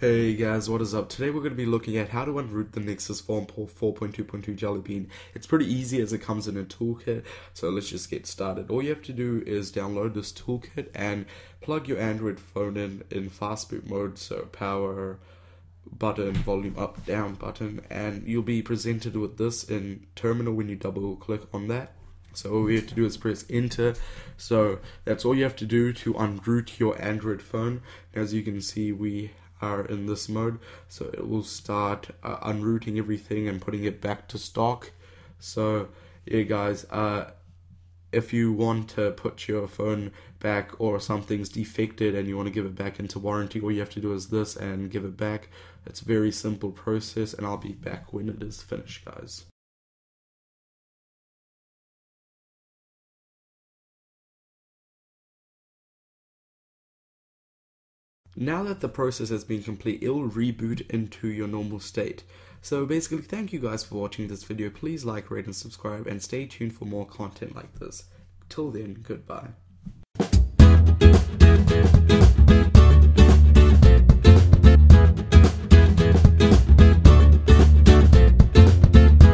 guys, what is up? Today we're going to be looking at how to unroot the Nexus 4 4.2.2 Jelly Bean. It's pretty easy as it comes in a toolkit, so let's just get started. All you have to do is download this toolkit and plug your Android phone in in fast boot mode, so power button, volume up, down button, and you'll be presented with this in terminal when you double click on that. So all we have to do is press enter. So that's all you have to do to unroot your Android phone. As you can see, we are in this mode. So it will start uh, unrooting everything and putting it back to stock. So yeah, guys, uh, if you want to put your phone back or something's defected and you want to give it back into warranty, all you have to do is this and give it back. It's a very simple process, and I'll be back when it is finished, guys. Now that the process has been complete, it will reboot into your normal state. So basically, thank you guys for watching this video. Please like, rate, and subscribe, and stay tuned for more content like this. Till then, goodbye.